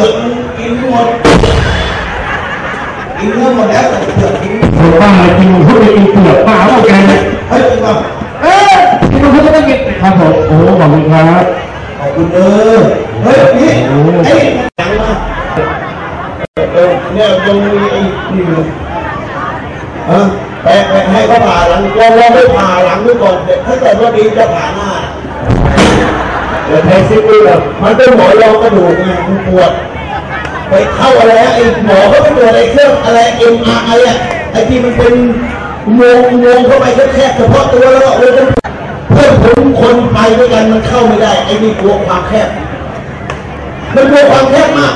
ลือกมันกินหมดกินเนื้อหมดแล้วแต่เปลือกกินผมว่าจริงเขาไปกินเปลือกเปล่าเอาแกเนี่ยเฮ้ยจริงป่ะเอ๊ะที่มันเขาจะไม่กินครับผมโอ้ขอบคุณครับขอบคุณเด้อเฮ้ยนี่ไอ้ยังมาเออเนี่ยยังมีไอ้นี่อยู่ฮะไปไปให้เขาผ่าหลังลองลองไปผ่าหลังดูก่อนเดี๋ยวถ้าเกิดว่าดีจะผ่าหน้า เดี๋ยวเทสซิดูแบบมันเป็นหมอรองกระดูกไงมันปวด ไปเข้าอะไรนะไอ้หมอเขาไปตรวจไอ้เครื่องอะไรเอ็มอาร์ไออะไอ้ที่มันเป็นอุโมงค์อุโมงเข้าไปแคบๆเฉพาะตัวแล้วก็เออมันเพื่อนผมคนไปด้วยกันมันเข้าไม่ได้ไอ้นี่กลัวความแคบ มันกลัวความแคบมาก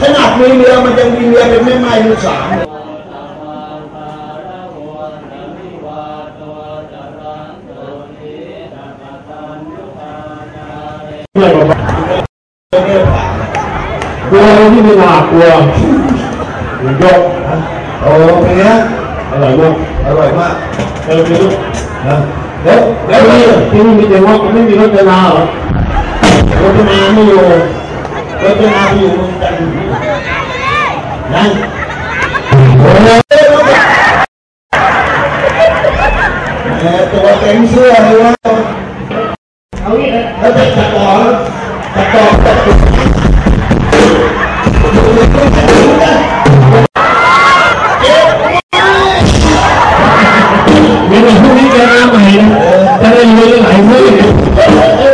ขนาดมีเมียมันยังมีเมียเป็นแม่ไม้มือสามเพื่อนบอกว่าเนี่ย กลัวที่ไม่น่ากลัวยกโอ้เป็นไงอร่อยมากอร่อยมากเออพี่ลูกนะแล้วแล้แล้ววนี่นี่ที่นี่มีแต่ว่าไม่มีรถเวลาเหรอรถมาไม่อยู่รถมาไม่อยู่เมืองจันทร์นั่นโอ้ยแหมตัวเต็มเสื้อเลยวะเอางี้นะแล้ว จะจัดต่อจัดต่อจัดต่อมีแต่พรุ่งนี้แกมาใหม่นะจะได้เยอะหลายมื้อ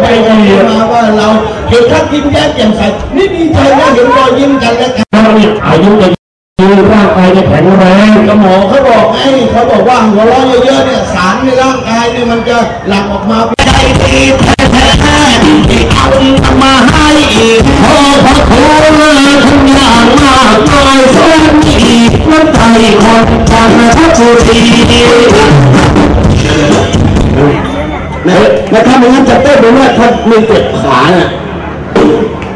ไปดีมาว่าเราเห็นท่านยิ้มแย้มแจ่มใสนี่ดีใจนะเห็นรอยยิ้มกันและกันนี่อายุจะยืนร่างกายจะแข็งแรงกหมอเขาบอกไงเขาบอกว่าหัวเราะเยอะๆเนี่ยสารในร่างกายเนี่ยมันจะหลั่งออกมาใจดี นะแล้วถ้าไม่งั้นจะเต้นไปว่าถ้ามีเจ็บขาเนี่ย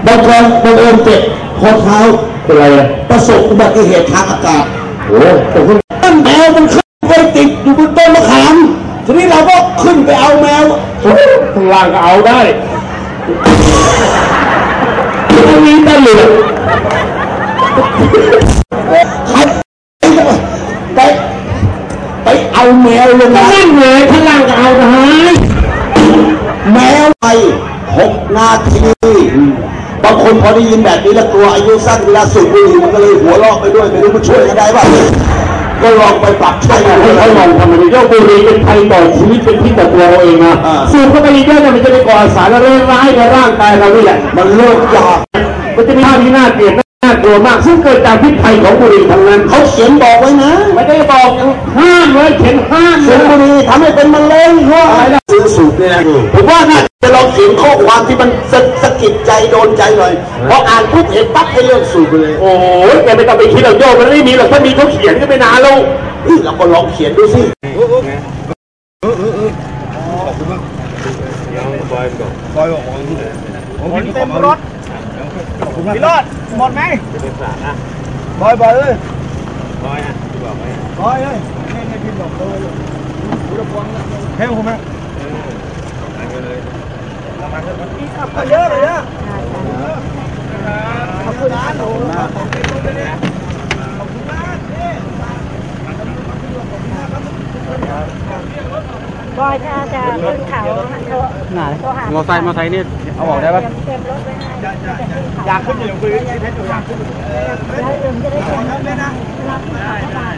บางคนบางเอิญเจ็บข้อเท้าเป็นไรอะประสบอุบัติเหตุทางอากาศโอ้แต่คุณต้นแมวมันขึ้นไปติดอยู่บนต้นมะขามทีนี้เราก็ขึ้นไปเอาแมวข้างล่างก็เอาได้ไม่มีตะเหลือกครับไปไปเอาแมวลงก็มานั่นเลย หกนาทีบางคนพอได้ยินแบบนี้แล้วกลัวอายุสั้นเวลาสูบบุหรี่มันก็เลยหัวเราะไปด้วยไม่รู้มันช่วยกันได้ป่ะก็ลองไปปรับใช้ให้กันเขาลองทำมันเยกบุหรี่เป็นภัยต่อชีวิตเป็นที่ต่อตัวเราเองนะอ่าสูบเข้าไปเยอะเนี่ยมันจะไปก่อสารร้ายในร่างกายเราด้วยแหละมันเลิกยากมันจะมีภาพที่น่าเกลียด น่ากลัวมากซึ่งเกิดจากพิษภัยของบุหรี่ทั้งนั้น เขาเขียนบอกไว้นะไม่ได้บอกห้ามเลยเขียนห้ามเลสูยบบุหรี่ทำให้เป็นมะเร็งเพราะอะไรนะซื้อสูบเนี่ยนะผมว่าน่าจะลองเขียนข้อความที่มันสะสะกิดใจโดนใจหน่อยพออ่านปุ๊บเห็นปั๊บให้เลิกสูบไปเลยโอ้ยแกไม่ต้องไปคิดหรอกโยกมันไม่มีหรอกถ้ามีเขาเขียนก็ไม่นานแล้วเฮ้ยเราก็ลองเขียนดูสิคนเต็มรถ พี่รถหมดไหมบอยบอยเลยบอยอะบอยเลยนี่นี่พี่บอกเลยเฮ้ยผมไหมเอาเยอะเลยอะขอบคุณนะหนูขอบคุณนะข ก็จะจะขึ้นเขาโทรไนโทรหามอไซค์มอไซค์นี่เอาออกได้ปะอยากขึ้นอยู่พื้นที่เพชรอยากขึ้นแล้วอื่นจะได้เตรียไว้นะ